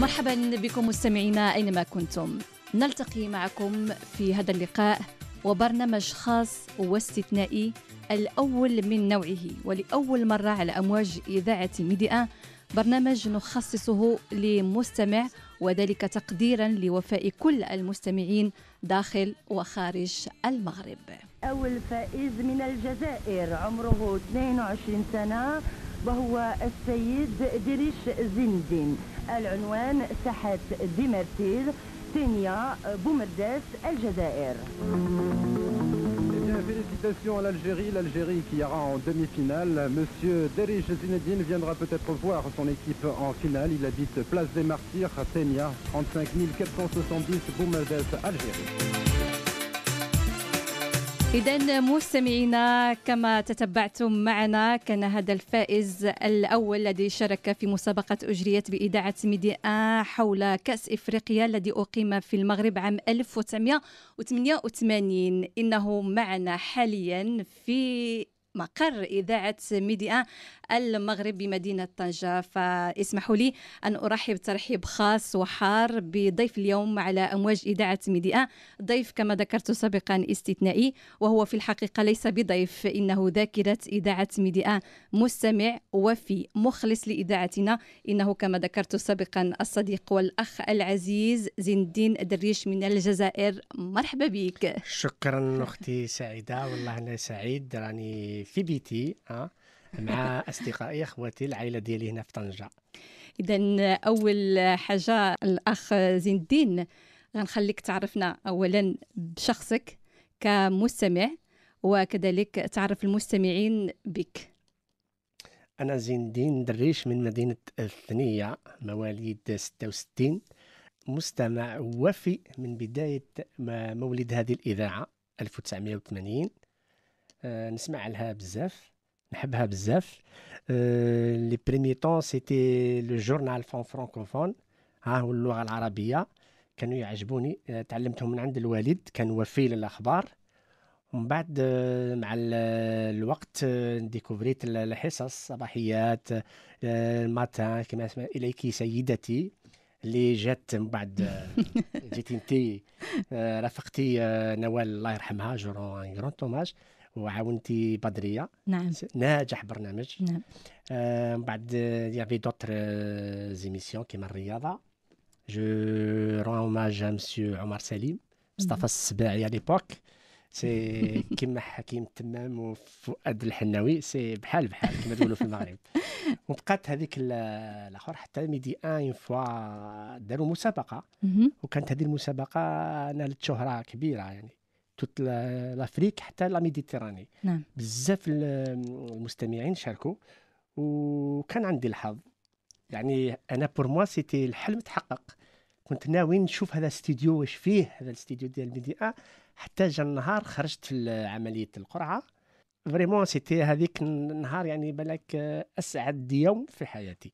مرحبا بكم مستمعينا أينما كنتم. نلتقي معكم في هذا اللقاء وبرنامج خاص واستثنائي الأول من نوعه ولأول مرة على أمواج إذاعة ميديا برنامج نخصصه لمستمع وذلك تقديرا لوفاء كل المستمعين داخل وخارج المغرب. أول فائز من الجزائر عمره 22 سنة وهو السيد دريش زين العنوان ساحة ديمرتيل تينيا بومرداس الجزائر félicitations à l'Algérie, l'Algérie qui ira en demi-finale. Monsieur Derish Zinedine viendra peut-être voir son équipe en finale. Il habite Place des Martyrs à Ténia, 35 470 Boumerdès, Algérie. إذا مستمعينا كما تتبعتم معنا كان هذا الفائز الأول الذي شارك في مسابقة أجريت بإذاعة ميديا حول كأس إفريقيا الذي أقيم في المغرب عام 1988 إنه معنا حاليا في مقر إذاعة ميديا المغرب بمدينة طنجة. فاسمحوا لي أن أرحب ترحيب خاص وحار بضيف اليوم على أمواج إذاعة ميديا. ضيف كما ذكرت سابقا استثنائي وهو في الحقيقة ليس بضيف إنه ذاكرة إذاعة ميديا. مستمع وفي مخلص لإذاعتنا إنه كما ذكرت سابقا الصديق والأخ العزيز زين الدين دريش من الجزائر. مرحبا بك. شكرا أختي سعيدة والله أنا سعيد راني في بيتي ها مع أصدقائي أخواتي العائلة ديالي هنا في طنجة. اذا أول حاجة الأخ زين الدين غنخليك تعرفنا اولا بشخصك كمستمع وكذلك تعرف المستمعين بك. أنا زين الدين دريش من مدينة الثنية مواليد 66 مستمع وفي من بداية مولد هذه الإذاعة 1980 أه نسمع لها بزاف نحبها بزاف. les premiers temps c'était le journal en francophone ها هو اللغة العربية. كانوا يعجبوني. تعلمتهم من عند الوالد. كان وفي للأخبار. ومن بعد مع الوقت ديكوفريت الحصص الصباحيات الماتان كما اسمها اليك سيدتي اللي جات من بعد جيتي انت رافقتي نوال الله يرحمها جورون غران توماج وعاونتي بدرية. نعم. ناجح برنامج. نعم. آه بعد y avait d'autres émissions كيما الرياضة. je rends hommage monsieur عمر سليم مصطفى السباعي على l'époque c'est كيما حكيم تمام وفؤاد الحناوي. c'est بحال بحال كما تقولوا في المغرب وبقات هذيك الأخر حتى ميدي أن une fois داروا مسابقة. وكانت هذه المسابقة نالت شهرة كبيرة يعني. toute l'Afrique حتى la Méditerranée نعم. بزاف المستمعين شاركوا وكان عندي الحظ. يعني أنا pour moi c'était الحلم تحقق. كنت ناوي نشوف هذا الاستديو واش فيه هذا الاستديو ديال ميديا حتى جا النهار خرجت في عملية القرعة. vraiment c'était هذيك النهار يعني بالك أسعد يوم في حياتي.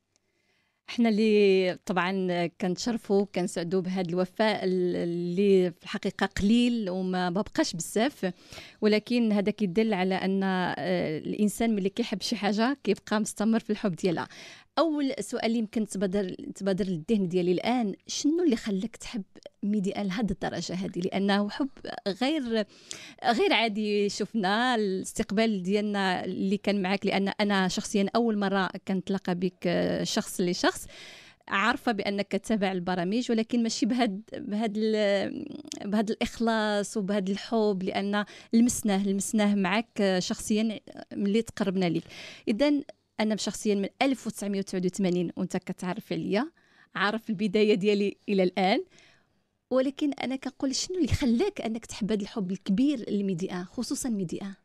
إحنا اللي طبعا كنتشرفوا كنسعدوا بهذا الوفاء اللي في الحقيقة قليل وما بقاش بزاف. ولكن هذا كيدل على أن الإنسان ملي كيحب شي حاجة كيبقى مستمر في الحب ديالها. أول سؤال يمكن تبادر تبادر للذهن ديالي الآن شنو اللي خلاك تحب ميديا لهذه الدرجة هذه؟ لأنه حب غير غير عادي شفنا الاستقبال ديالنا اللي كان معك لأن أنا شخصيا أول مرة كنتلاقى بك شخص لشخص عارفة بأنك تتابع البرامج ولكن ماشي بهاد بهاد بهاد الإخلاص وبهاد الحب لأن لمسناه لمسناه معك شخصيا ملي تقربنا لك اذا أنا شخصيا من 1989 وأنت كتعرف عليا عارف البداية ديالي إلى الآن. ولكن أنا كنقول شنو اللي خلاك أنك تحب هذا الحب الكبير لميديا خصوصا ميديا؟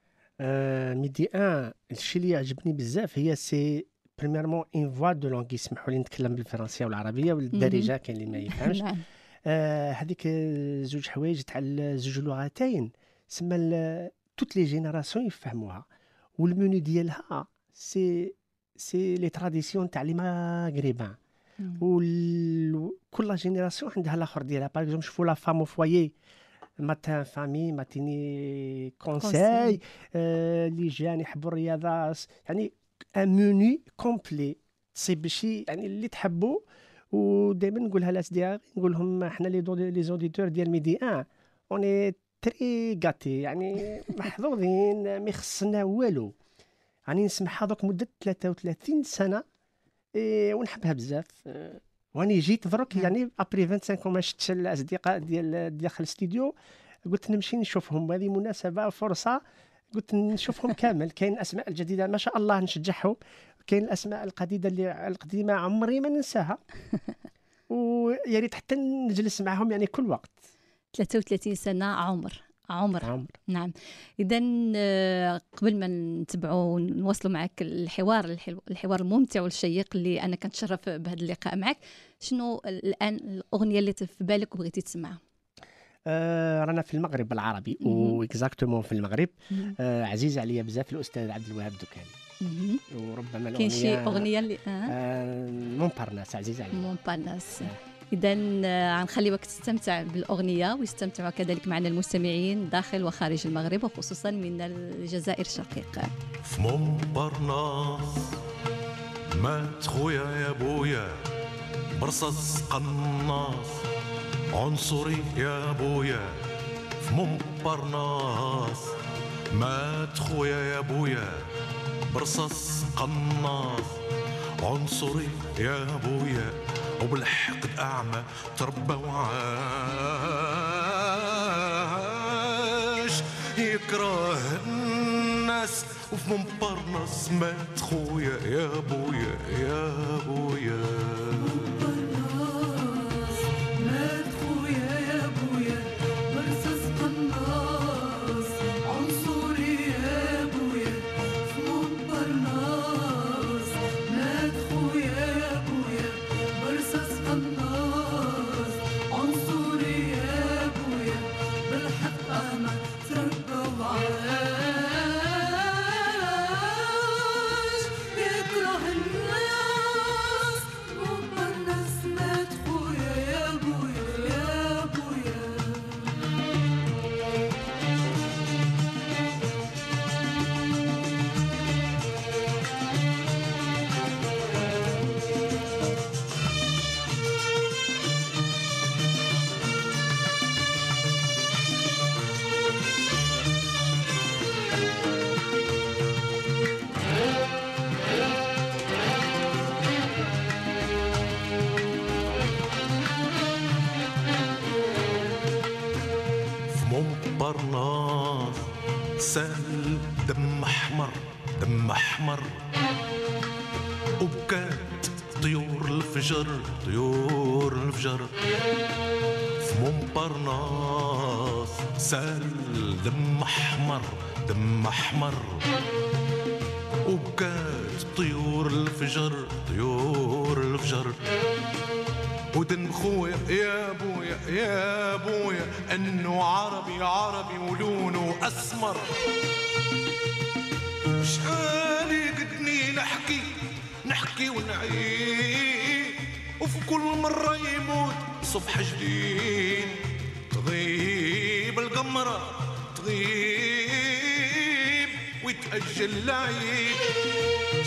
آه ميديا الشيء اللي يعجبني بزاف هي c'est premièrement en voie de langue يسمحوا لي نتكلم بالفرنسية والعربية والدارجة كاين اللي ما يفهمش. نعم. هذيك آه زوج حوايج تاع زوج لغتين سما toutes les générations يفهموها. والمنيو ديالها c'est c'est les traditions تاع les maghrébins وكل génération عندها الآخر ديالها. par exemple شوفوا la femme au foyer matin famille matinée conseils les jeunes يحبوا الرياضه يعني un menu complet تصيب شي يعني اللي تحبوا ودائما نقولها لاصدقائي نقول لهم إحنا les les auditeurs ديال ميدي on est très gâtés يعني محظوظين ما خصنا والو راني نسمعها donc مدة 33 سنة إيه ونحبها بزاف. وأني جيت نعم. يعني après 25 ما شفتش الأصدقاء ديال داخل الاستديو قلت نمشي نشوفهم. هذه مناسبة فرصة. قلت نشوفهم كامل. كاين الأسماء الجديدة ما شاء الله نشجعهم. كاين الأسماء القديدة اللي القديمة عمري ما ننساها. ويا ريت حتى نجلس معهم يعني كل وقت. 33 سنة عمر. عمر. عمر. نعم. إذا آه، قبل ما نتبعوا ونواصلوا معك الحوار الحوار الممتع والشيق اللي أنا كنتشرف بهذا اللقاء معك شنو الآن الأغنية اللي في بالك وبغيتي تسمعها؟ آه رانا في المغرب بالعربي مهم. واكزاكتومون في المغرب. آه عزيز عليا بزاف الأستاذ عبد الوهاب الدكاني. وربما كاين شي الأغنية أغنية اللي آه. آه مونبارناس عزيز عليا. مونبارناس إذا غنخليوك تستمتع بالأغنية ويستمتعوا كذلك معنا المستمعين داخل وخارج المغرب وخصوصا من الجزائر الشقيق في مونبارناس مات خويا يا بويا برصاص قناص عنصري يا بويا. في مونبارناس مات خويا يا بويا برصاص قناص عنصري يا بويا. وبالحقد أعمى تربى وعاش. يكره الناس وفي مونبارناس مات خويا يا بويا يا بويا دم أحمر وبكات طيور الفجر طيور الفجر. في مونبارناس سال دم أحمر دم أحمر. وبكات طيور الفجر صبح جديد تغيب القمرة تغيب ويتأجل العيد.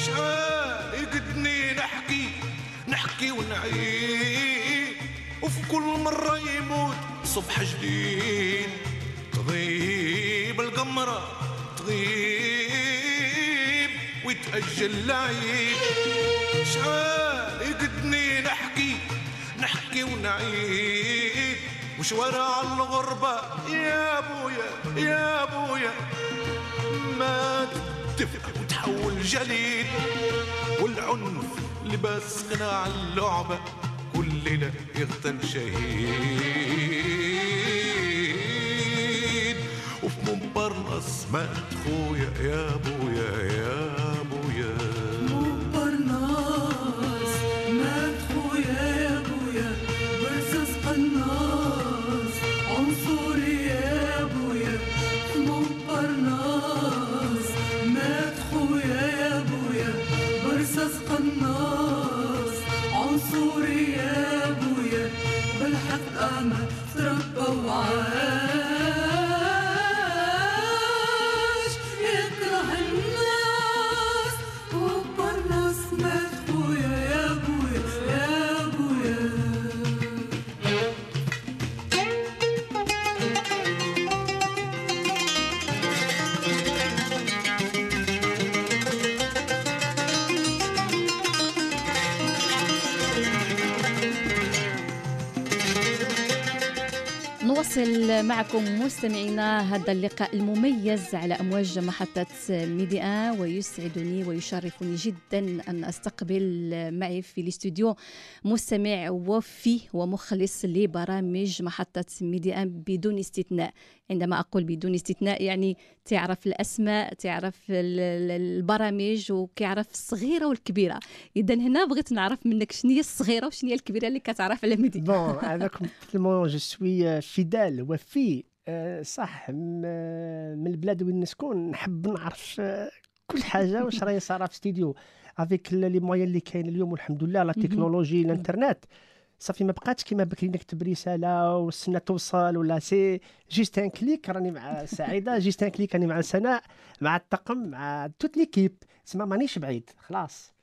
شحال قدني نحكي نحكي ونعيد وفي كل مرة يموت صبح جديد. تغيب القمرة تغيب ويتأجل العيد. نحكي ونعيد وشوارع الغربة. يا بويا يا بويا ما تفقد وتحول جليد والعنف لباس قناع اللعبة. كل ليلة يغتل شهيد. وفي مونبارناس مات خويا. يا بويا يا بويا نواصل معكم مستمعينا هذا اللقاء المميز على أمواج محطه ميديا ويسعدني ويشرفني جدا أن أستقبل معي في الاستوديو مستمع وفي ومخلص لبرامج محطه ميديا بدون استثناء. عندما أقول بدون استثناء يعني تعرف الأسماء تعرف ال- ال- البرامج وكيعرف الصغيرة والكبيرة. إذا هنا بغيت نعرف منك شنو هي الصغيرة وشنو هي الكبيرة اللي كتعرف على ميديا. bon هذا complément je suis fidèle وفي آه، صح م- من البلاد وين نسكن نحب نعرف آه، كل حاجة. واش راهي صارا في studio avec les moyens اللي كاين اليوم والحمد لله la technologie l'internet صافي ما بقاتش كيما بكري نكتب رسالة والسنة توصل ولا c'est. juste un clic راني مع سعيدة. juste un clic راني مع سناء مع الطاقم مع toute l'équipe تسمى مانيش بعيد خلاص.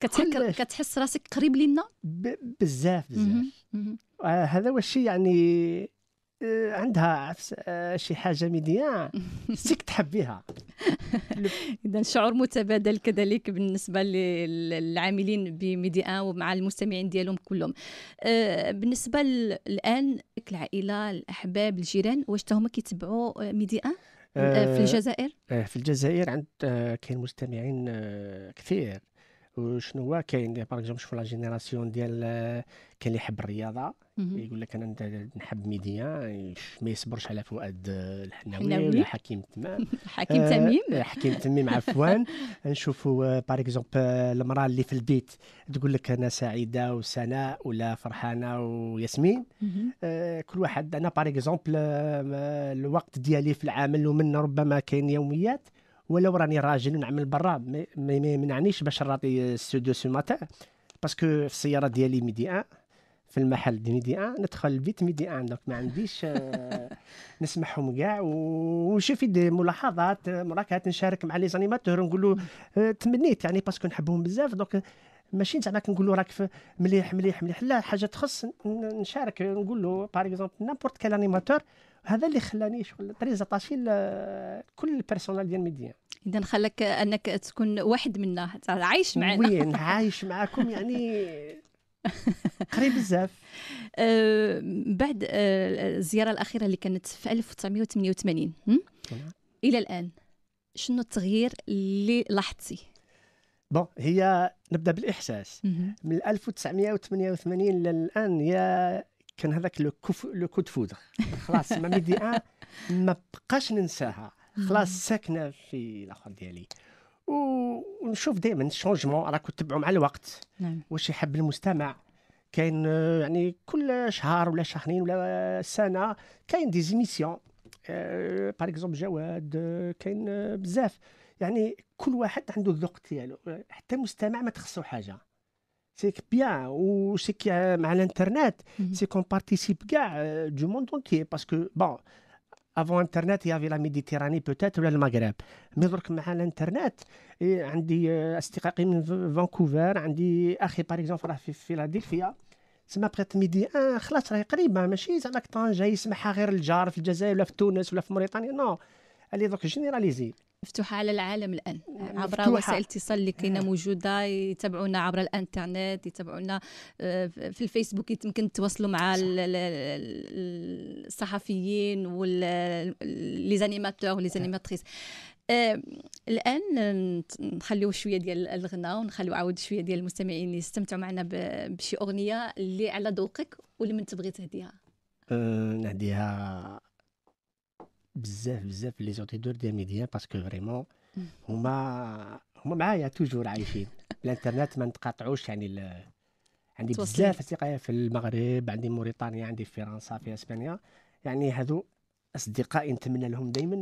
كتحك... كلش. كتحس راسك قريب لينا؟ بزاف بزاف. آه، هذا هو الشيء يعني آه، عندها عفس- آه، شي حاجة ميديان سيك تحبيها إذا شعور متبادل كذلك بالنسبة لل- للعاملين بميديا ومع المستمعين ديالهم كلهم. آه، بالنسبة الآن العائلة الأحباب الجيران واش هما كيتبعوا ميديا آه، في الجزائر؟ آه، في الجزائر عند آه، كاين مستمعين آه، كثير. وشنو هو كاين par exemple شوف la génération ديال آه، كاين اللي يحب الرياضة. يقول لك أنا نحب ميدي ان ما يصبرش على فؤاد آه، الحناوي. ولا حكيم تمام حكيم آه، تميم آه، حكيم تميم عفوا نشوفوا par exemple المرأة اللي في البيت تقول لك أنا سعيدة وسناء ولا فرحانة وياسمين. آه، كل واحد أنا par exemple الوقت ديالي في العمل ومن ربما كاين يوميات ولو راني راجل ونعمل برا ما يمنعنيش باش نراضي ستوديو ce matin parce que في السيارة ديالي ميدي ان في المحل دي ميدي ان ندخل البيت ميدي ان donc ما عنديش آه، نسمعهم كاع. ونشوف des ملاحظات remarques نشارك مع les animateurs نقول له آه، تمنيت يعني parce que نحبهم بزاف. donc ماشي زعما كنقول له راك مليح مليح مليح. لا حاجة تخص نشارك نقول له par exemple n'importe quel animateur هذا اللي خلاني شغل très attaché ل- كل ال personnel ديال ميديا. إذا خلاك أنك تكون واحد منا عايش معنا. وين؟ عايش معاكم يعني قريب بزاف. آه، بعد آه، الزيارة الأخيرة اللي كانت في 1988 هم؟ إلى الآن شنو التغيير اللي لاحظتي؟ bon هي نبدأ بالإحساس. من 1988 للآن يا كان هذاك le coup le coup de foudre. خلاص ما ميدي ان ما بقاش ننساها. خلاص ساكنة في الأخر ديالي. ونشوف دائما ال changement راكم تتبعوا مع الوقت. نعم. واش يحب المستمع. كاين آه، يعني كل شهر ولا شهرين ولا سنة كاين des émissions par exemple جواد آه، كاين آه، بزاف. يعني كل واحد عنده الذوق ديالو. آه، حتى المستمع ما تخصو حاجة. سيك بيان و سيك مع الانترنت مهم. سي كون بارتيسيب كاع دو موند اونتيي باسكو بون افون انترنت يافي لا ميديتيراني بوتيت ولا المغرب مي درك مع الانترنت إيه، عندي آه، أصدقائي من ف- فانكوفر عندي أخي باغ اكزومبل راه في فيلادلفيا تسمى بغيت ميدي ان خلاص راهي قريبة ماشي زعما طنجة يسمعها غير الجار في الجزائر ولا في تونس ولا في موريتانيا نو اللي دوك جينيراليزي مفتوحة على العالم الآن عبر مفتوحة. وسائل الاتصال اللي كاينة موجودة يتابعونا عبر الإنترنت يتابعونا آه، في الفيسبوك يمكن تواصلوا مع ال- ال- ال- الصحفيين و les animateurs و les animatrices آه، الآن آه، نخليو شوية ديال الغنى ونخليو عاود شوية ديال المستمعين يستمتعوا معنا بشي أغنية اللي على ذوقك واللي من تبغي تهديها. أه، نهديها بزاف بزاف les auditeurs ديال ميديا parce que vraiment هما هما معايا toujours عايشين. الانترنت ما نتقاطعوش يعني ال- عندي. بزاف أصدقاء في المغرب عندي موريتانيا عندي في فرنسا في إسبانيا. يعني هذو أصدقائي نتمنى لهم دائما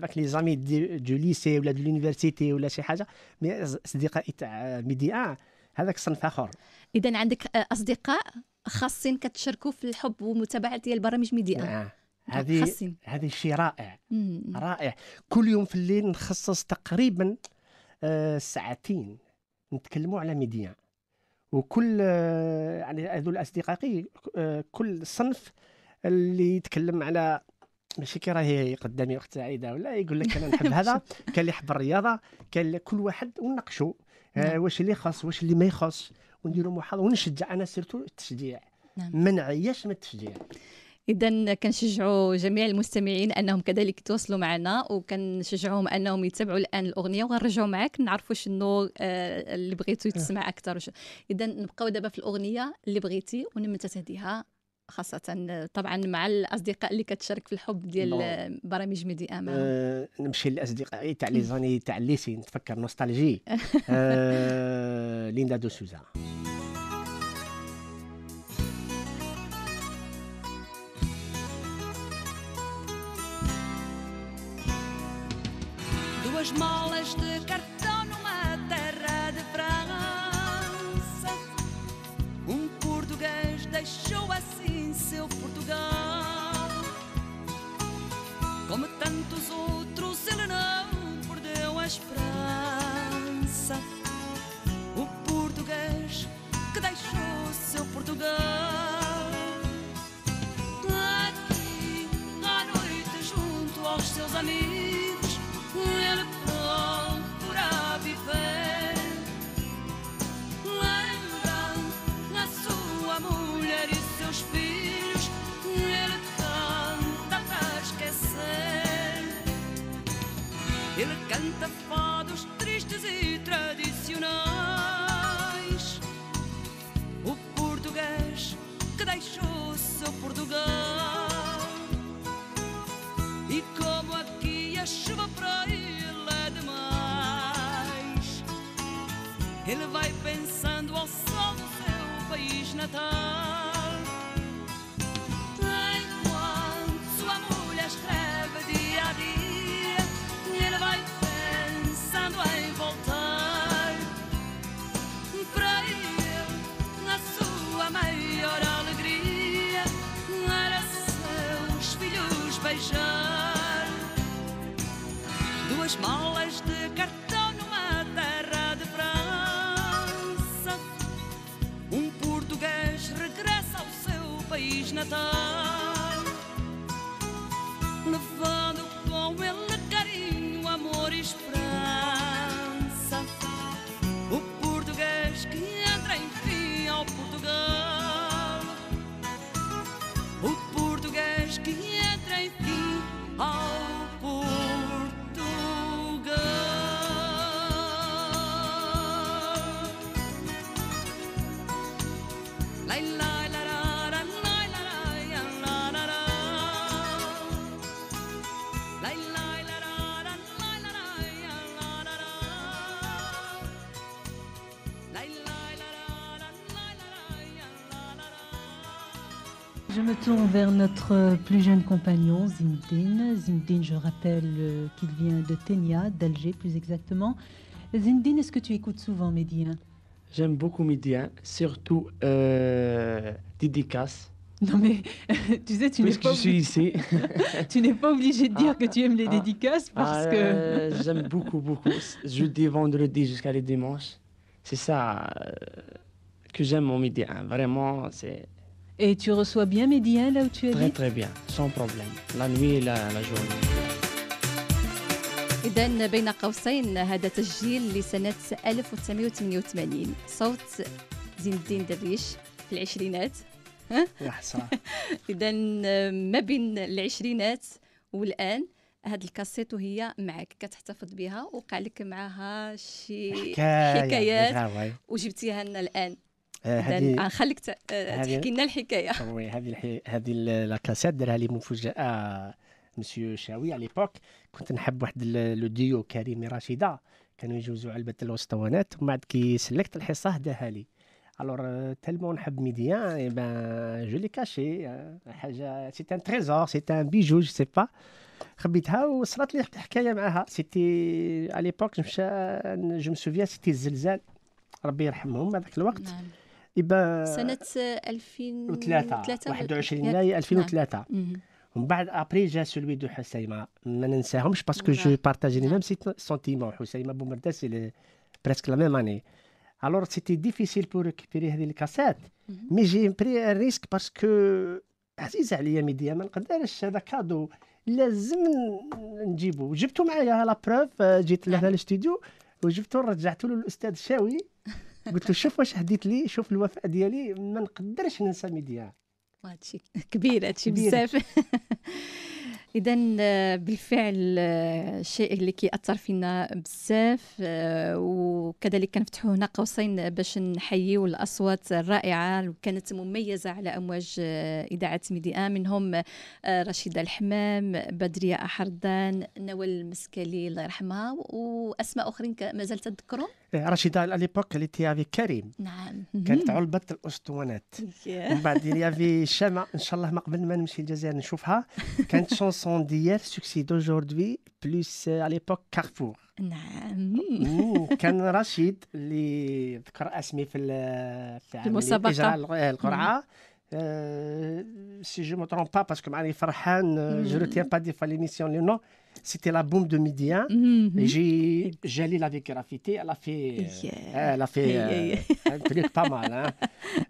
راك les amis du lycée ولا de l'université ولا شي حاجة. mais أصدقائي تاع ميديا هذاك صنف آخر. اذا عندك آه، أصدقاء خاصين كتشاركوا في الحب ومتابعة ديال برامج ميديا. آه. هذه هذه شيء رائع. مم. رائع. كل يوم في الليل نخصص تقريبا آه، ساعتين نتكلموا على ميديا. وكل آه، يعني هذول اصدقائي آه، كل صنف اللي يتكلم على ماشي كي راهي قدامي أخت سعيدة ولا يقول لك أنا نحب هذا كان اللي يحب الرياضة كان كل واحد ونناقشوا آه، نعم. واش اللي خاص واش اللي ما يخص ونديروا محاضره ونشجع. أنا surtout التشجيع نعم. ما نعياش من التشجيع. اذا كنشجعوا جميع المستمعين أنهم كذلك يتواصلوا معنا وكنشجعوهم أنهم يتابعوا الآن الأغنية وغنرجعوا معاك نعرفوا شنو آه، اللي بغيتو تسمع أكثر. اذا نبقاو دابا في الأغنية اللي بغيتي ونمتتهديها خاصة آه، طبعا مع الأصدقاء اللي كتشارك في الحب ديال برامج ميدي أمان آه نمشي للاصدقائي تاع les années تاع ال lycée نتفكر nostalgie. آه ليندا دو سوزا. Duas molas de cartão numa terra de França. Um português deixou assim seu Portugal. Como tantos outros, ele não perdeu a esperança. Tourne vers notre plus jeune compagnon, Zindine. Zindine, je rappelle euh, qu'il vient de Ténia, d'Alger plus exactement. Zindine, est-ce que tu écoutes souvent Médien J'aime beaucoup Médien, surtout euh, dédicace. Non mais tu sais, tu n'es pas, tu n'es obligé de dire Ah, que tu aimes les ah, dédicaces parce Ah, que... euh, j'aime beaucoup, beaucoup. Jeudi, vendredi jusqu'à les dimanches. C'est ça euh, que j'aime au Médien. Vraiment, c'est Et tu reçois bien Médien là où tu très habites très bien, sans problème. La nuit et la, la journée. إذا بين قوسين هذا تسجيل لسنة 1988 صوت زين الدين درويش في العشرينات. حسرة إذا ما بين العشرينات والآن هاد الكاسيت وهي معك كتحتفظ بها وقع لك معها شي حكايات. وجبتيها لنا الآن. إذا هذه غنخليك ت- آه، هذه- تحكي لنا الحكاية. oui هذه. هذه la cassette دارها لي مفاجاه مسيو شاوي à l'époque كنت نحب واحد le duo كريم و رشيدة. كانوا يجوزوا علبه الاسطوانات ومن بعد كي سلكت الحصة هداها لي. alors tellement نحب ميديان eh ben je l'ai cachée آه، حاجة c'est un trésor c'est un bijou je sais pas خبيتها وصلت لي حكايه معاها. c'était à l'époque je me souviens c'était الزلزال ربي يرحمهم هذاك الوقت. نعم. يبقى سنة 2003 2003 21 ماي 2003 مهم. ومن بعد après j'ai celui de حسيمه ما ننساهمش parce que. je partageais les. mêmes sentiments حسيمه بومرداس c'est presque la même année alors c'était difficile pour récupérer هذه ال cassette. mais j'ai pris risque parce que عزيز عليا ميديا ما نقدرش هذا cadeau لازم نجيبو جبتو معايا la preuve جيت لهنا. الاستوديو وجبتو رجعتو له الاستاذ شاوي قلت له شوف واش هديت لي شوف الوفاء ديالي ما نقدرش ننسى ميديا. هادشي كبير هادشي. بزاف. اذا بالفعل آه، الشيء اللي كيأثر فينا بزاف آه، وكذلك كنفتحوا هنا قوسين باش نحييو الأصوات الرائعة اللي كانت مميزة على أمواج آه، إذاعة ميدي ان منهم آه، رشيدة الحمام بدرية احردان نوال المسكالي الله يرحمها وأسماء أخرين مازال تذكرهم؟ آه، رشيدة à l'époque elle était avec كريم نعم كانت علبة الأسطوانات ومن بعد il y avait شمع ان شاء الله ما قبل ما نمشي الجزائر نشوفها كانت شونسون ديال سوكسي دوجوردي بلوس على ليبوك كارفور نعم مم، كان رشيد اللي ذكر اسمي في ال- في عملية المسابقة. اجراء الغ- القرعه سي جو مو ترومب با باسكو معني فرحان جو ريتيان با دي فوا ليميسيون لو نو سيتي لا بوم دو ميدي ان مهم. J'ai Jalil avec graffiti, elle a fait, Yeah. elle a fait Yeah, euh, yeah, un truc pas mal. Hein.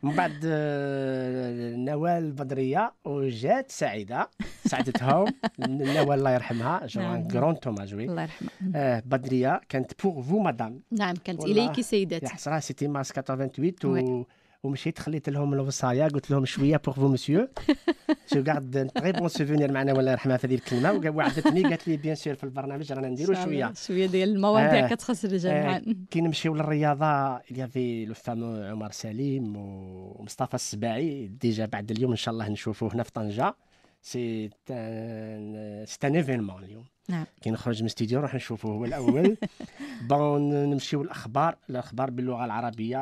من بعد آه، نوال بدرية وجات سعيدة ساعدتهم نوال الله يرحمها جو نعم. ان كرون توماجوي الله يرحمه آه، بدرية كانت بور فو مدام نعم كانت والله. اليك سيداتي يا حسرة سيتي مارس 88 وي. و ومشيت خليت لهم الوصايا قلت لهم شوية بور فو مسيو je garde très bon souvenir معنا الله يرحمها في هذه الكلمة. وعدتني قالت لي bien sûr في البرنامج رانا نديرو شوية. شوية ديال المواضيع آه. كتخص الرجال آه، كي نمشيو للرياضة avait le fameux عمر سليم ومصطفى السباعي. déjà بعد اليوم إن شاء الله نشوفوه هنا في طنجة. c'est un événement اليوم. نعم. كي نخرج من الاستديو نروح نشوفه هو الأول. bon نمشيو الاخبار الأخبار باللغة العربية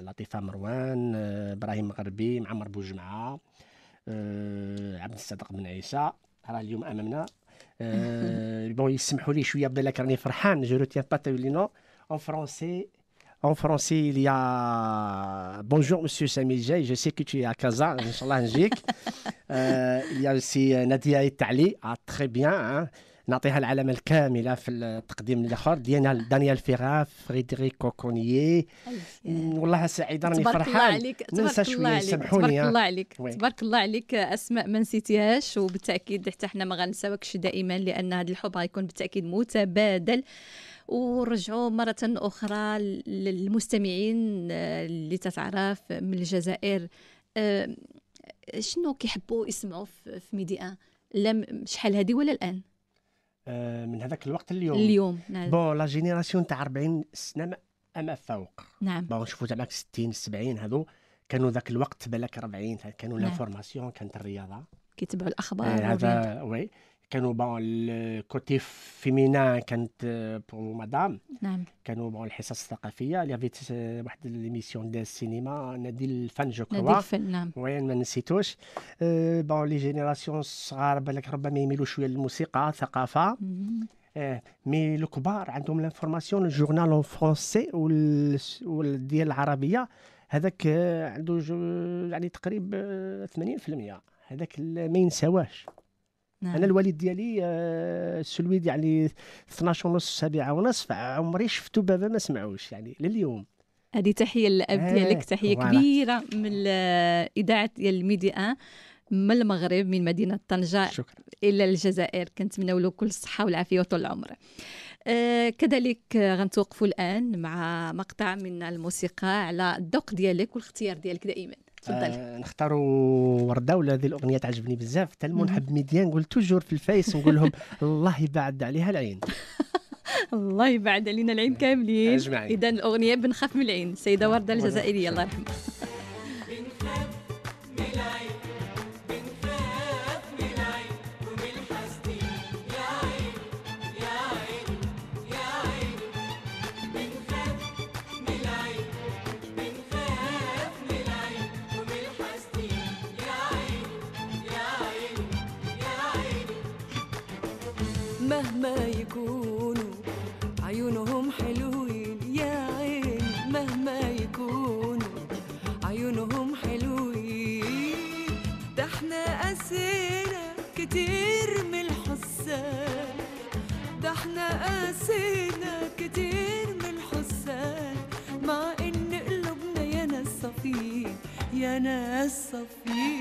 لطيفة مروان إبراهيم مغربي معمر بوجمعه آه، عبد الصادق بن عيسى. راه اليوم أمامنا. آه، bon يسمحوا لي شوية بالك راني فرحان. je retiens pas les noms en français En français, il y a Bonjour Monsieur Samil Jay, je sais que tu es à Casa, Inch'Allah. Euh, il y a aussi euh, Nadia Itali, ah, très bien. Hein. نعطيها العلامة الكاملة في التقديم الآخر ديال دانيال فيغا فريدريك كوكونيي والله سعيدة راني الله فرحان عليك ننسى عليك سامحوني تبارك. الله عليك. تبارك الله عليك اسماء ما نسيتيهاش وبالتاكيد حتى حنا ما غنساوكش دائما لأن هذا الحب غيكون بالتاكيد متبادل ورجعوا مرة أخرى للمستمعين آه، اللي تتعرف من الجزائر. آه، شنو كيحبوا يسمعوا في في ميدي ان لا م- شحال هذه ولا الآن؟ آه، من هذاك الوقت اليوم. اليوم نعم. bon la génération تاع 40 سنة ما- أما فوق. نعم. bon نشوفوا زعما 60 70 هذو كانوا ذاك الوقت بالك 40 كانوا نعم. l'information كانت الرياضة. كيتبعوا الأخبار والرياضة. هذا Oui. كانوا bon ال côté féminin كانت pour madame نعم. كانوا bon الحصص الثقافية. اللي فيت واحد l'émission ديال السينما نادي الفن je نادي crois الفن نعم. وين ما نسيتوش. bon les générations الصغار بالك ربما يميلوا شوية للموسيقى الثقافه. آه، mais الكبار عندهم l'information ال journal en français وال وال- ديال العربية. هذاك آه، عنده يعني تقريب آه، 80% هذاك ال- ما ينساواش نعم. أنا الوالد ديالي آه، السلويد يعني 12 ونص سابعة ونصف عمري شفتو بابا ما سمعوش يعني لليوم هذه تحية للأب آه، ديالك تحية. كبيرة من الاذاعه ديال الميدي 1 من المغرب من مدينة طنجة شكرا. إلى الجزائر. كنتمنوا له كل الصحة والعافية وطول العمر. آه كذلك غنتوقفوا الآن مع مقطع من الموسيقى على الذوق ديالك والاختيار ديالك دائما. تفضل. آه نختاروا ورده ولا هذه الأغنية تعجبني بزاف. حتى. المنحب ميدي 1 نقول toujours في الفايس نقول لهم الله يبعد عليها العين. الله يبعد علينا العين كاملين. اذا الأغنية بنخاف من العين. سيدة وردة. الجزائرية الله يرحمها. مهما يكونوا عيونهم حلوين يا عيني مهما يكونوا عيونهم حلوين. ده إحنا قاسينا كتير من الحسان ده إحنا قاسينا كتير من الحسان مع إن قلوبنا يا ناس صفين يا ناس صفين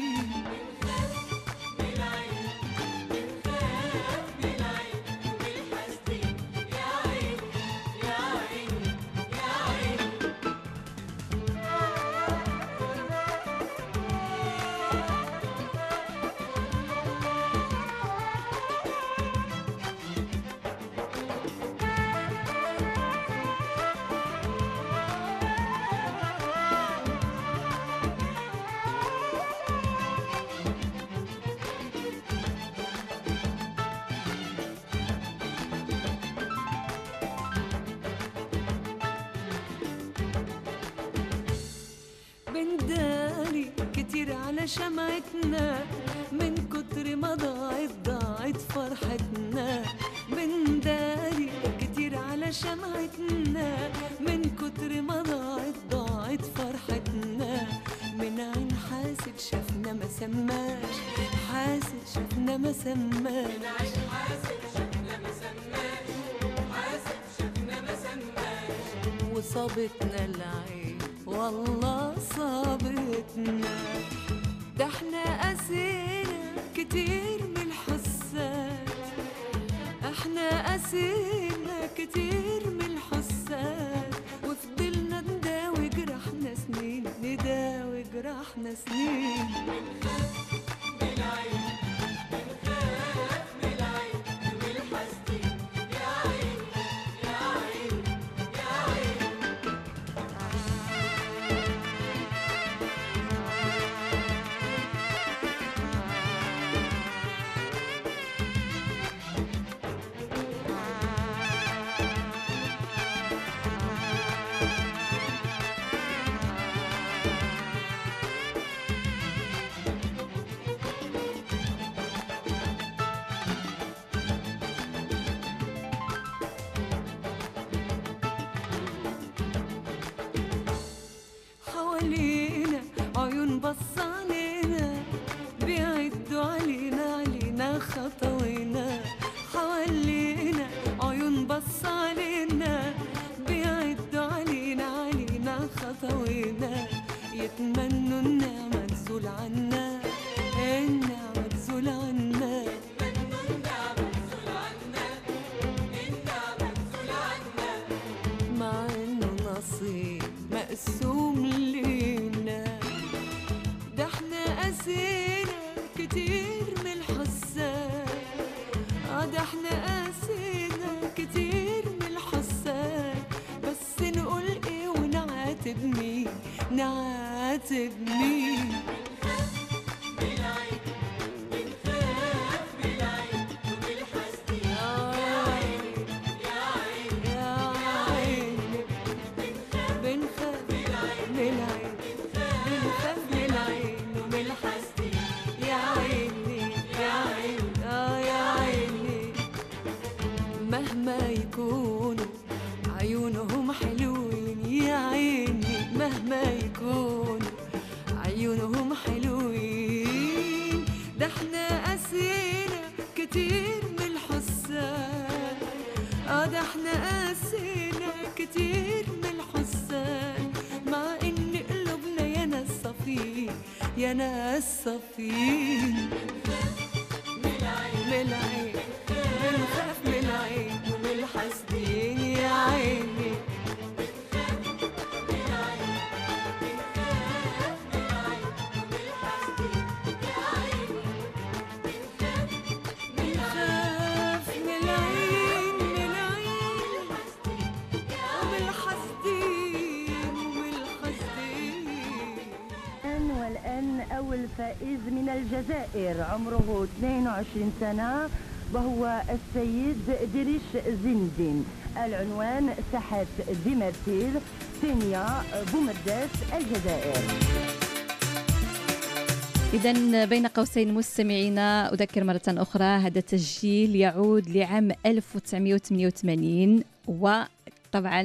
Ali نعاتب 22 سنة وهو السيد دريش زندين العنوان ساحة ديمرتيل سينيا بومرداس الجزائر. إذا بين قوسين مستمعينا أذكر مرة أخرى هذا التسجيل يعود لعام 1988 وطبعا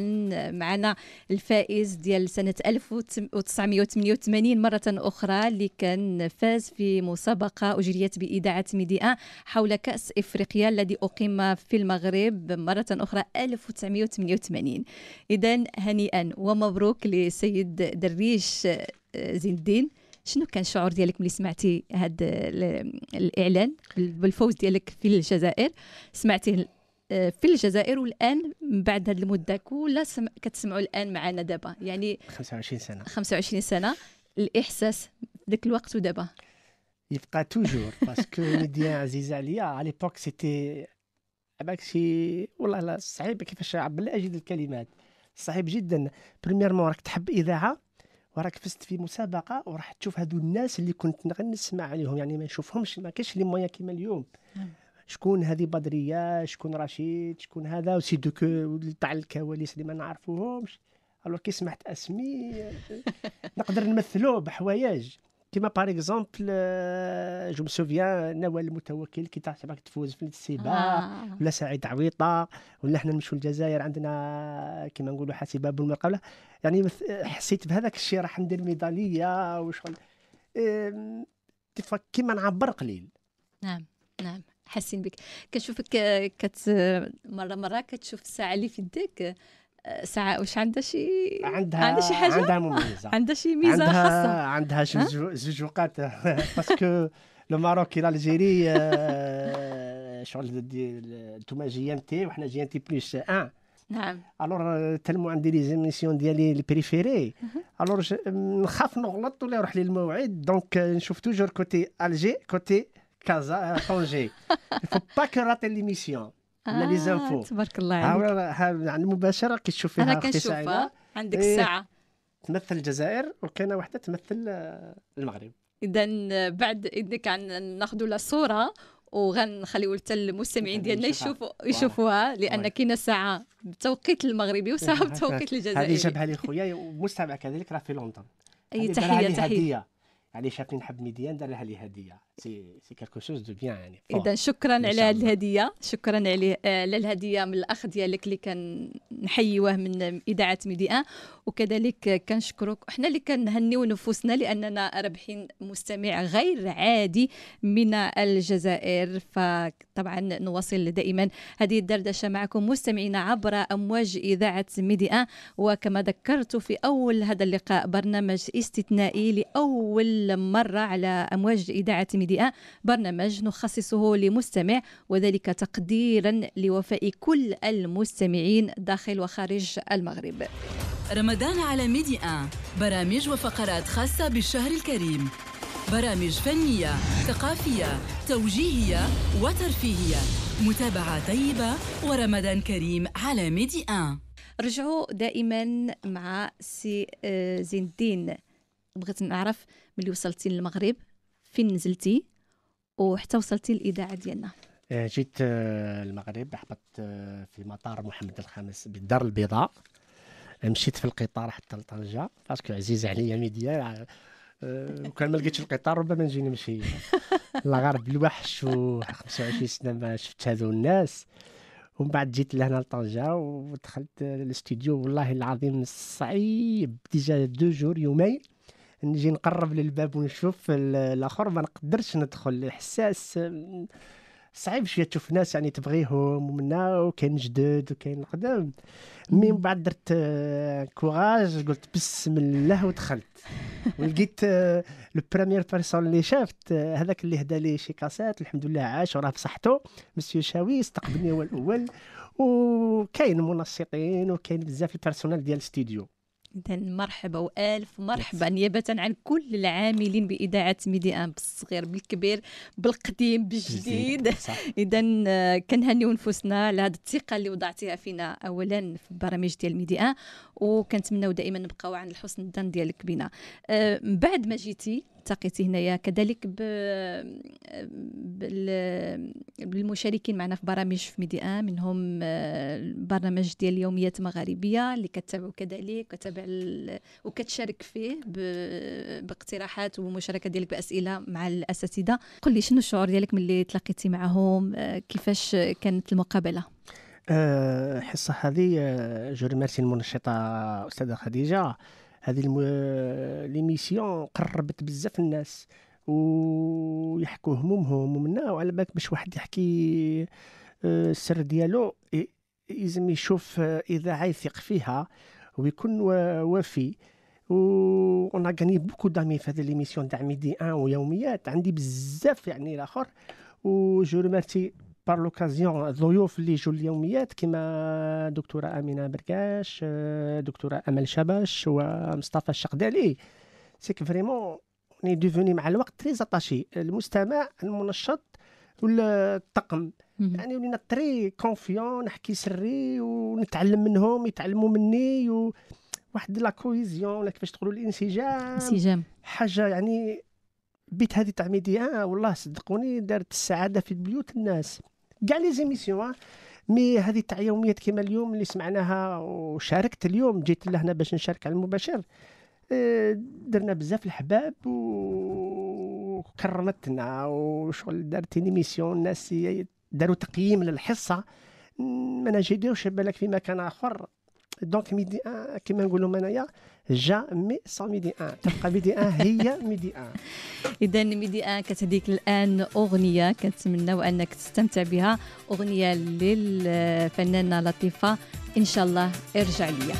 معنا الفائز ديال سنة 1988 مرة أخرى اللي كان فاز في مسابقة أجريت بإذاعة ميدي 1 حول كأس إفريقيا الذي أقيم في المغرب مرة أخرى 1988 إذا هنيئا ومبروك لسيد درويش آه، زين الدين. شنو كان الشعور ديالك ملي سمعتي هذا الإعلان؟ بالفوز ديالك في الجزائر سمعتيه آه، في الجزائر والآن من بعد هذه المدة كلها سم... كتسمعوا الآن معنا دابا. يعني 25 سنة. 25 سنة. الإحساس ذاك الوقت ودابا يبقى toujours parce que ميدي 1 عزيزه عليا على l'époque c'était بالك شي والله لا صعيب كيفاش بلا اجد الكلمات. صعيب جدا. premièrement راك تحب إذاعة وراك فزت في مسابقة وراح تشوف هادو الناس اللي كنت غير نسمع عليهم. يعني ما نشوفهمش ما كاينش les moyens كيما اليوم. شكون هذه بدرية شكون رشيد شكون هذا وسي دوك تاع الكواليس اللي ما نعرفوهمش. Alors كي سمعت أسمي؟ نقدر نمثلوه بحوايج. كيما par exemple je me souviens نوال المتوكل كي تعتبرك تفوز في السباق آه. ولا سعيد عويطة ولا حنا نمشوا للجزائر عندنا كيما نقولوا حاسبه بالمقاوله يعني حسيت بهذاك الشيء راح ندير ميدالية وشغل. كيما نعبر قليل. نعم نعم. حاسين بك. كنشوفك آه، كت آه، مرة مرة كتشوف الساعة اللي في يدك آه، ساعة واش عندها شي عندها عندها شي حاجة؟ عندها مميزة. عندها شي ميزة عندها خاصة. عندها زوج وقات. parce que le Maroc et l'Algérie آه، شغل دي- نتوما جي إن تي وحنا جي إن تي بلس أن. نعم. Alors tellement عندي les émissions ديالي les préférées. Alors نخاف نغلط ولا يروح لي الموعد donc نشوف toujours côté Alger côté Casa Tanger faut pas que rater l'émission ولا les infos آه، تبارك الله عليك ولا- ها يعني مباشرة كي تشوفيها أنا أختي كنشوفها عندك إيه. الساعة تمثل الجزائر وكاينة واحدة تمثل آه، المغرب. اذا بعد إذنك عن ناخذوا لا صورة وغنخليو حتى المستمعين ديالنا. يشوفوا يشوفوها لأن. كاينة ساعة بالتوقيت المغربي وساعة بالتوقيت هذه الجزائري. جابها لي خويا ومستمع كذلك راه في لندن. أي هذه تحية تحية. يعني شافني نحب ميدي 1 دار لها لي هدية. c'est quelque chose de bien يعني. اذا شكرا على هذه. الهدية. شكرا على على الهدية من الأخ ديالك اللي كان نحيوه من إذاعة ميدي 1 وكذلك كنشكرك. إحنا اللي كنهنيو نفوسنا لأننا رابحين مستمع غير عادي من الجزائر. فطبعا نواصل دائما هذه الدردشة معكم مستمعين عبر أمواج إذاعة ميدي 1 وكما ذكرت في أول هذا اللقاء برنامج استثنائي لأول مرة على أمواج إذاعة ميدي 1 برنامج نخصصه لمستمع وذلك تقديرا لوفاء كل المستمعين داخل وخارج المغرب. رمضان على ميدي 1 برامج وفقرات خاصة بالشهر الكريم. برامج فنية ثقافية توجيهية وترفيهية. متابعة طيبة ورمضان كريم على ميدي 1 رجعوا دائما مع سي آه، زين الدين. بغيت نعرف ملي وصلتي للمغرب؟ فين نزلتي وحتى وصلتي للإذاعة ديالنا؟ آه، جيت آه، المغرب هبطت آه، في مطار محمد الخامس بالدار البيضاء. مشيت في القطار حتى لطنجة. parce que عزيز عليا ميدي 1 وكان ما لقيتش القطار ربما نجي نمشي الله غير بالوحش و 25 سنة ما شفت هذو الناس. ومن بعد جيت لهنا لطنجة ودخلت الاستوديو. والله العظيم صعيب. déjà deux jours يومين. نجي نقرب للباب ونشوف ال- الآخر ما نقدرش ندخل. احساس آم، صعيب شوية تشوف ناس يعني تبغيهم ومنا وكاين جدد وكاين قدام mais من بعد درت آه، courage قلت بسم الله ودخلت. ولقيت آه، le premier personne اللي شافت آه، هذاك اللي هدا لي شي كاسات الحمد لله عاش وراه بصحته. مسيو شاوي استقبلني هو الأول. وكاين منشطين وكاين بزاف ال personnel ديال الاستديو. اذا مرحبا وألف مرحبا نيابة عن كل العاملين بإذاعة ميدي ان بالصغير بالكبير بالقديم بالجديد. اذا كنهنيو نفوسنا على هذه الثقة اللي وضعتيها فينا اولا في البرامج ديال ميدي ان وكنتمناو دائما نبقاو عند حسن الظن ديالك بنا آه، من بعد ما جيتي التقيتي هنايا كذلك. بالمشاركين معنا في برامج في ميدي آن منهم آه، البرنامج ديال اليوميات المغاربيه اللي كتابعوا كذلك كتابع. وكتشارك فيه. باقتراحات ومشاركة ديالك بأسئلة مع الأساتذة قل لي شنو الشعور ديالك ملي تلاقيتي معهم آه، كيفاش كانت المقابلة آه، الحصة هذه آه، je remercie المنشطة أستاذة خديجة هذه. l'émission قربت بزاف الناس ويحكوا همومهم ومنا وعلى بالك باش واحد يحكي آه، السر ديالو ي- لازم يشوف آه، إذاعة يثق فيها ويكون وفي و on gagne beaucoup d'amis في هذه l'émission تاع ميدي أن ويوميات عندي بزاف يعني الآخر و je remercie par l'occasion الضيوف اللي جو اليوميات كما دكتوره امينه بركاش دكتوره امل شبش ومصطفى الشقدالي c'est vraiment des invités مع الوقت très attachés المستمع المنشط ولا الطقم يعني ولينا très confiants نحكي سري ونتعلم منهم يتعلموا مني و واحد la cohésion ولا كيفاش تقولوا الانسجام انسجام حاجة يعني بيت هذه تاع ميديا والله صدقوني دارت السعاده في بيوت الناس كاع les émissions mais هذه تاع يوميات كيما اليوم اللي سمعناها وشاركت اليوم جيت لهنا باش نشارك على المباشر آه، درنا بزاف الحباب وكرمتنا وشغل دارت mission الناس داروا تقييم للحصة ما نجدوش بالك في مكان آخر. donc ميدي ان كما نقولوا انايا jamais sans ميدي ان تبقى ميدي ان هي ميدي ان اذا ميدي آن كتهديك الآن أغنية كنتمناو انك تستمتع بها. أغنية للفنانة لطيفة. إن شاء الله ارجع ليا.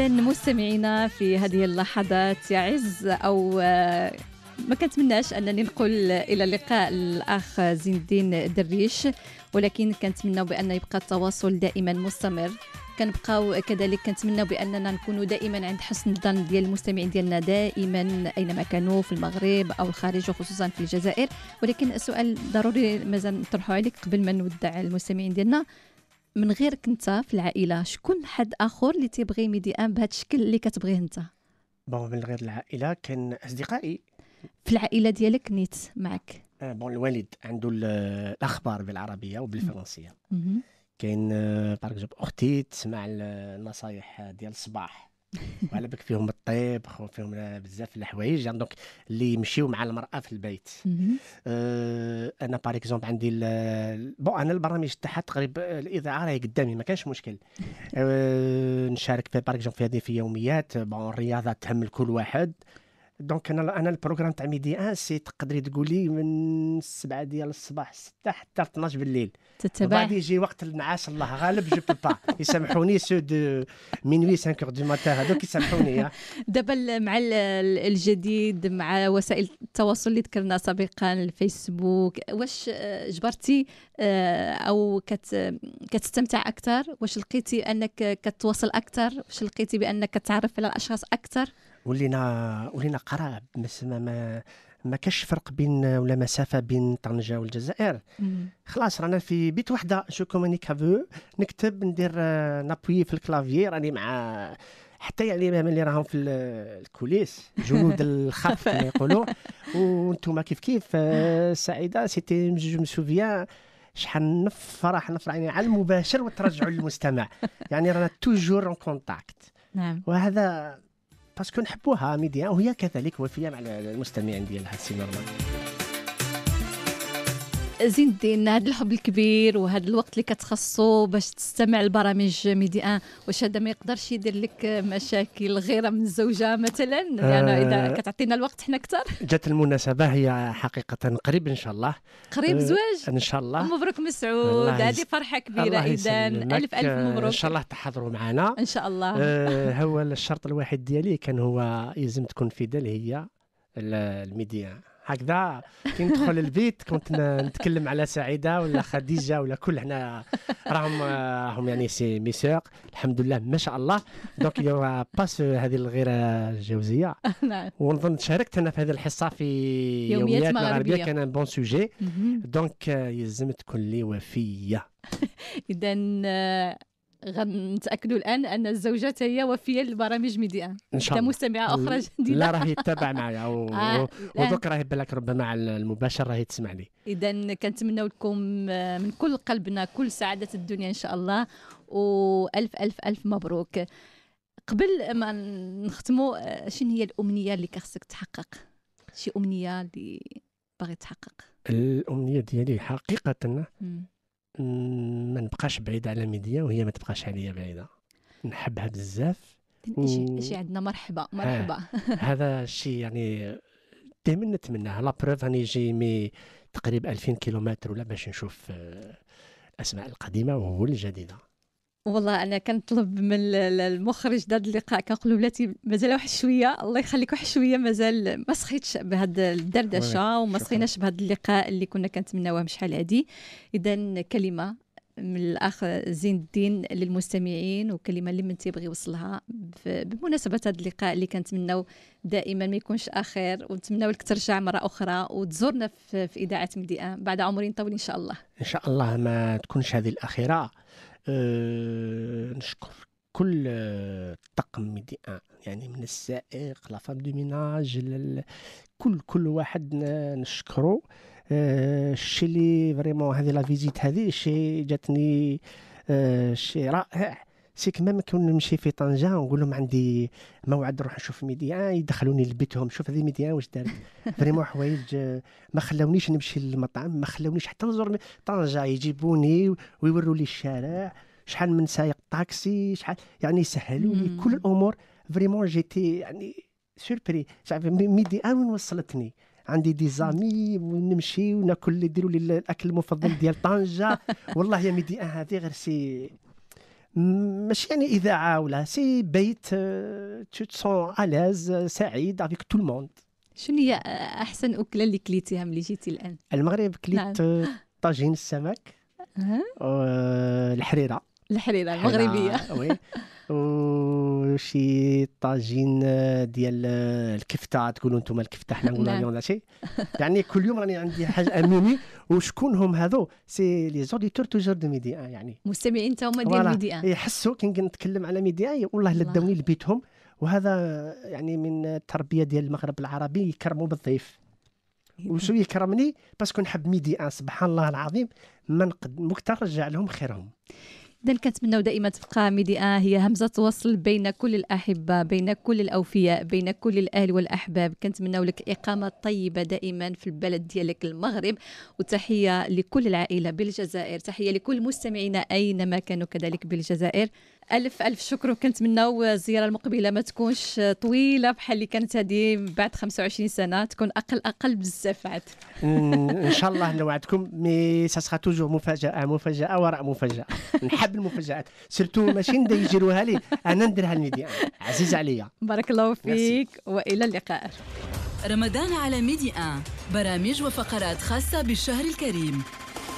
اذا مستمعينا في هذه اللحظات يعز أو آه، ما كنتمناش أنني نقول إلى اللقاء الأخ زين الدين دريش ولكن كنتمناو بأن يبقى التواصل دائما مستمر. كنبقاو كذلك كنتمناو بأننا نكونوا دائما عند حسن الظن ديال المستمعين ديالنا دائما أينما كانوا في المغرب أو الخارج وخصوصا في الجزائر. ولكن السؤال ضروري مازال نطرحه عليك قبل ما نودع المستمعين ديالنا. من غيرك انت في العائلة شكون حد آخر اللي تيبغي ميدي ان بهذا الشكل اللي كتبغيه انت؟ bon من غير العائلة كان أصدقائي. في العائلة ديالك نيت معك؟ آه، bon الوالد عنده ال- الأخبار بالعربية وبالفرنسية. كاين par exemple أختي تسمع ال- النصايح ديال الصباح. وعلى بالك فيهم الطيب وفيهم بزاف الحوايج. يعني donc اللي يمشيو مع المرأة في البيت. أه أنا par exemple عندي bon أنا البرامج تاعها تقريبا الإذاعة راهي قدامي ما كانش مشكل. أه نشارك في par exemple في هذه في يوميات. bon الرياضة تهم لكل واحد. donc أنا أنا ال programme تاع ميدي أن c'est تقدري تقولي من 7 ديال الصباح 6 حتى 12 بالليل. تتبع. وبعد يجي وقت النعاس الله غالب je peux pas يسامحوني c'est de minuit 5 heures du matin هذوك يسامحوني يا. دابا مع ال- ال- الجديد مع وسائل التواصل اللي ذكرنا سابقا الفيسبوك واش آه، جبرتي آه، أو كت كتستمتع أكثر؟ واش لقيتي أنك كتواصل أكثر؟ واش لقيتي بأنك كتعرف على الأشخاص أكثر؟ ولينا ولينا قراب ما ما ما كاش فرق بين ولا مسافة بين طنجة والجزائر. خلاص رانا في بيت وحدة. je communique avec vous نكتب ندير آه، n'appuie في ال clavier راني مع حتى يعني même اللي راهم في ال- ال coulisses. جنود الخفاء كما يقولوا. وأنتم كيف كيف؟ آه، سعيدة. c'était je me souviens شحال نفرح نفرح يعني على المباشر وترجعوا للمستمع. يعني رانا toujours en contact نعم. وهذا parce que نحبوها ميديا وهي كذلك وفيه مع المستمعين ديالها c'est normal. زين الدين هذا الحب الكبير وهذا الوقت اللي كتخصو باش تستمع لبرامج ميدي ان واش هذا ما يقدرش يدير لك مشاكل غير من الزوجه مثلا؟ يعني آه. اذا كتعطينا الوقت حنا أكثر؟ جات المناسبة هي حقيقة قريب إن شاء الله. قريب آه، زواج؟ إن شاء الله. مبروك مسعود. هذه فرحة كبيرة اذا. ألف ألف آه، مبروك. إن شاء الله تحضروا معنا. إن شاء الله. آه، هو الشرط الواحد ديالي كان هو يلزم تكون في دال هي ال- الميديا. هكذا. كي ندخل البيت كنت نتكلم على سعيدة ولا خديجة ولا كل حنا راهم آه، راهم يعني c'est mes sœurs الحمد لله ما شاء الله. donc y a pas هذه الغيرة الجوزية. نعم. ونظن شاركت أنا في هذه الحصة في يوميات يوميات مغربية. كان un bon sujet. donc آه، يلزم تكون لي وفية. اذا آه، غنتأكدوا الآن أن الزوجه هي وفية لبرامج ميدي إن ان شاء الله. كمستمعه أخرى لا جديده راهي تتابع معايا و... آه، لا. ودوك راهي بالك ربما على المباشر راهي تسمع لي. اذا كنتمنوا لكم آه، من كل قلبنا كل سعادة الدنيا إن شاء الله. وألف ألف ألف مبروك. قبل ما نختموا آه، شنو هي الأمنية اللي كخصك تحقق؟ شي أمنية اللي باغي تحقق؟ الأمنية ديالي حقيقة ما نبقاش بعيد على ميديا وهي ما تبقاش عليا بعيدة. نحبها بزاف. و- شي عندنا؟ مرحبا مرحبا. هذا الشيء يعني دائما نتمناه la preuve راني j'ai mis تقريبا 2000 كيلومتر ولا باش نشوف آه، الاسماء القديمة والجديده والله أنا كنطلب من ال- ال- المخرج داد اللقاء كنقول له بلاتي مازال واحد شوية الله يخليك واحد شوية مازال ما سخيتش بهذا الدردشة وما. سخيناش بهذا اللقاء اللي كنا كنتمناوه شحال هادي. اذا كلمة من الأخ زين الدين للمستمعين وكلمة اللي من تيبغي يوصلها بمناسبة هذا اللقاء اللي كنتمناو دائما ما يكونش اخر ونتمناو لك ترجع مرة أخرى وتزورنا في, في إذاعة ميدي ان بعد عمر طويل إن شاء الله. إن شاء الله ما تكونش هذه الأخيرة. أه نشكر كل آه، طاقم Médi 1 يعني من السائق la femme de ménage كل كل واحد ن- نشكره آه، الشيء اللي vraiment هذه la visite هذه شيء جاتني آه، شيء رائع. c'est كما ما كون نمشي في طنجة ونقول لهم عندي موعد نروح نشوف Médi 1 يدخلوني لبيتهم شوف هذه Médi 1 واش دارت. vraiment حوايج آه، ما خلاونيش نمشي للمطعم ما خلاونيش حتى نزور طنجة يجيبوني ويوروا لي الشارع شحال من سايق طاكسي شحال يعني سهلوا لي. كل الأمور. vraiment جيتي يعني surpris ميدي وين وصلتني؟ عندي des amis ونمشي وناكل يديروا لي الأكل المفضل ديال طنجة. والله يا ميدي هذه غير c'est ماشي يعني إذاعة ولا c'est بيت تو تسون الاز سعيد افيك تو الموند شنو هي أحسن أكلة اللي كليتيها ملي جيتي الآن؟ المغرب كليت نعم. آه، طاجين السمك؟ آه، الحريرة الحريرة المغربية. وي. وشي طاجين ديال الكفتة تقولوا أنتم الكفتة حنا نقولوا نعم. ولا شيء؟ يعني كل يوم راني عندي حاجة اميني وشكون هم هذو؟ سي لي زوديتور توجور دو ميدي ان يعني. مستمعين تا هما ديال. ميدي ان يحسوا كي نجي نتكلم على Médi 1 والله الله. لدوني لبيتهم. وهذا يعني من التربية ديال المغرب العربي يكرموا بالضيف. وشو يكرمني؟ parce que نحب Médi 1 سبحان الله العظيم. ما نقد نرجع لهم خيرهم. اذا كنتمناو دائما تبقى Médi 1 هي همزة وصل بين كل الأحبة بين كل الأوفياء بين كل الأهل والأحباب. كنتمناو لك إقامة طيبة دائما في البلد ديالك المغرب. وتحية لكل العائلة بالجزائر. تحية لكل مستمعينا أينما كانوا كذلك بالجزائر. ألف ألف شكر. وكنتمناو الزيارة المقبلة ما تكونش طويلة بحال اللي كانت هذه بعد 25 سنة تكون أقل أقل بزاف عاد. ان إن شاء الله نوعدكم مي سا سخا توجور مفاجأة مفاجأة وراء مفاجأة. نحب المفاجآت. سيرتو ماشي ندا يجيروها لي أنا نديرها الميديا عزيز عليا. بارك الله. فيك وإلى اللقاء. رمضان على Médi 1 برامج وفقرات خاصة بالشهر الكريم.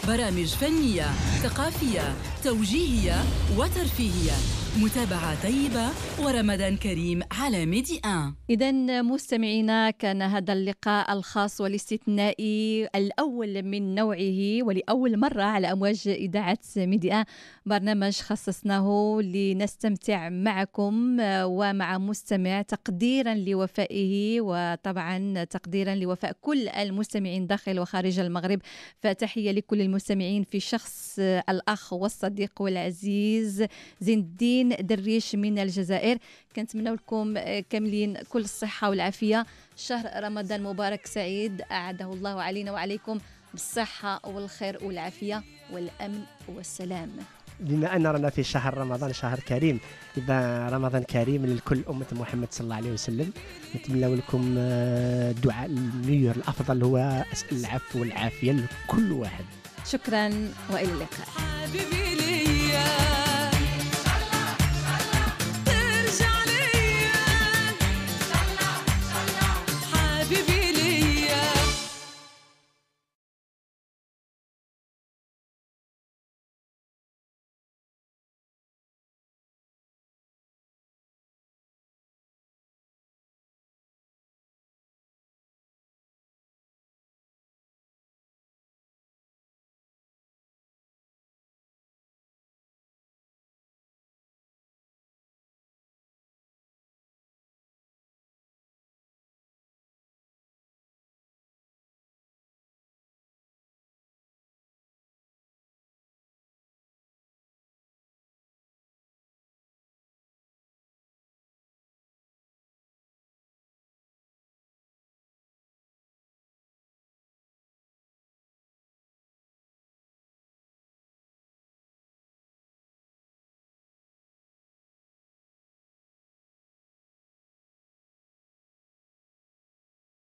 برامج فنية ثقافية توجيهية وترفيهية. متابعة طيبة ورمضان كريم على ميدي ان إذا مستمعينا كان هذا اللقاء الخاص والاستثنائي الأول من نوعه ولأول مرة على أمواج إذاعة Médi 1. برنامج خصصناه لنستمتع معكم آه، ومع مستمع تقديرا لوفائه وطبعا تقديرا لوفاء كل المستمعين داخل وخارج المغرب. فتحية لكل المستمعين في شخص آه، الأخ والصديق والعزيز زين الدين دريش من الجزائر. كنتمنى لكم آه، كاملين كل الصحة والعافية. شهر رمضان مبارك سعيد. أعاده الله علينا وعليكم بالصحة والخير والعافية والأمن والسلام. بما أن رانا في شهر رمضان شهر كريم. إذا رمضان كريم للكل أمة محمد صلى الله عليه وسلم. نتمنى لكم آه، دعاء النيور الأفضل هو العفو والعافية لكل واحد. شكرا وإلى اللقاء. حبيبي